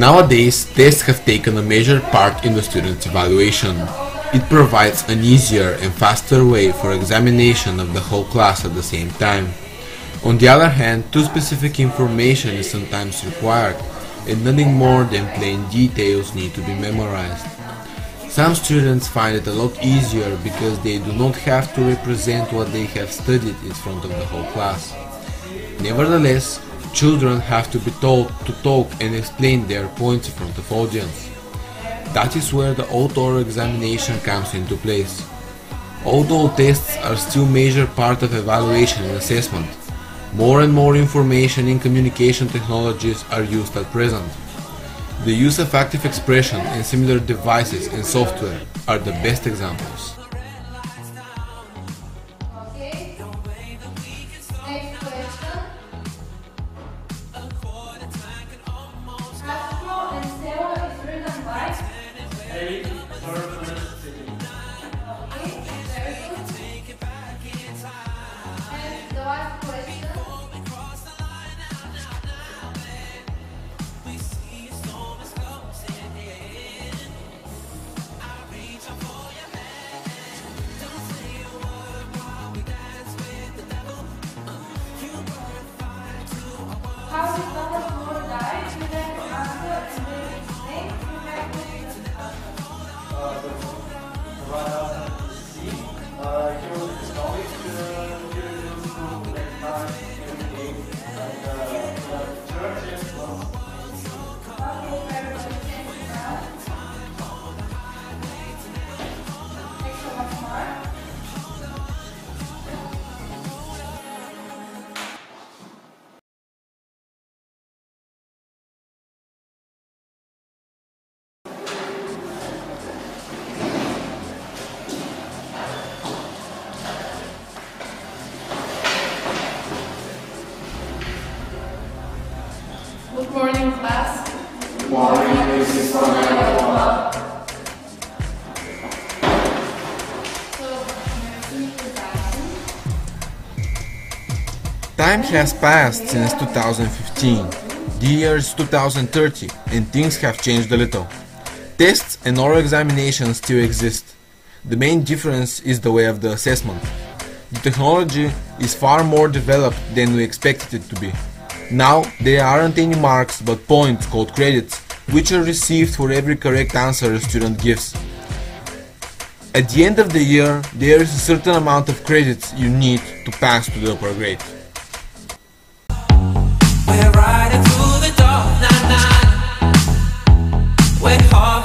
Nowadays, tests have taken a major part in the student's evaluation. It provides an easier and faster way for examination of the whole class at the same time. On the other hand, too specific information is sometimes required, and nothing more than plain details need to be memorized. Some students find it a lot easier because they do not have to represent what they have studied in front of the whole class. Nevertheless, children have to be told to talk and explain their points in front of audience. That is where the auto examination comes into place. Although tests are still major part of evaluation and assessment, more and more information in communication technologies are used at present. The use of ActivExpression and similar devices and software are the best examples. How did Time has passed since 2015. The year is 2030 and things have changed a little. Tests and oral examinations still exist. The main difference is the way of the assessment. The technology is far more developed than we expected it to be. Now there aren't any marks but points called credits, which are received for every correct answer a student gives. At the end of the year, there is a certain amount of credits you need to pass to the upper grade. We're riding through the dark, night. nah. We're hard.